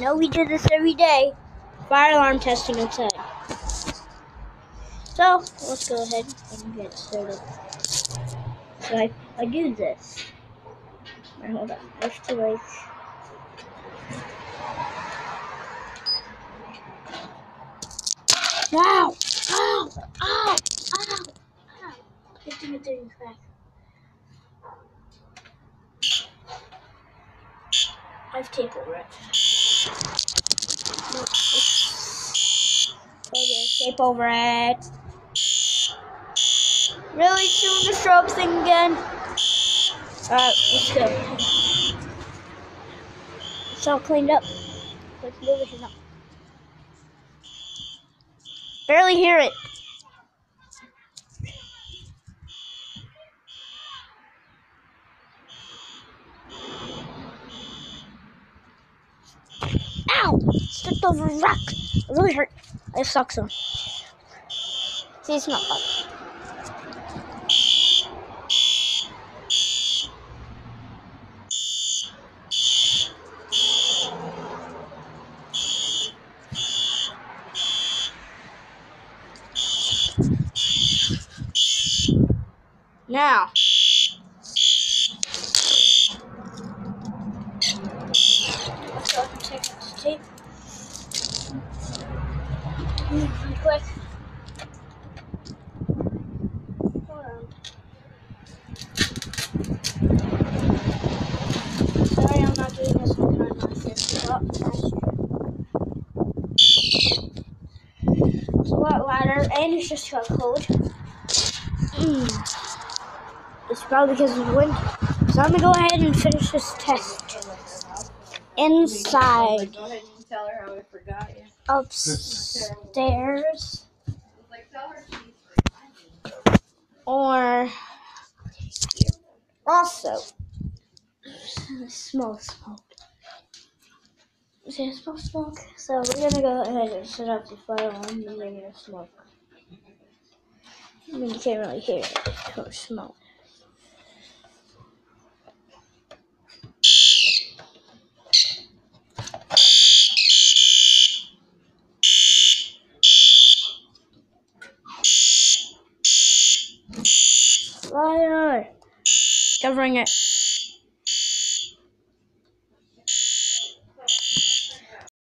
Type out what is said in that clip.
Know we do this every day. Fire alarm testing outside. So let's go ahead and get started. So I, I do this. Right, hold on. I have to like Ow! Ow! Ow! Ow! Ow! Crack. I have tape over it. Okay, tape over it. Really soon the strobe thing again. Alright, let's go. It's all cleaned up. Let's move it now. Barely hear it. Ow! Stepped over a rock. It really hurt. I suck some. See, it's not fun. Now. Let's go and check out the tape. Quick. Hold on. I'm not doing this time. It's a lot louder, and it's just got cold. Mm. It's probably because of the wind. So I'm gonna go ahead and finish this test. Inside, Go ahead and tell her how I forgot you. upstairs, Like, tell her she's or also small smoke. See, small smoke. So we're gonna go ahead and set up the fire alarm and then we're gonna smoke. I mean, you can't really hear it or smoke. Fire! Covering it.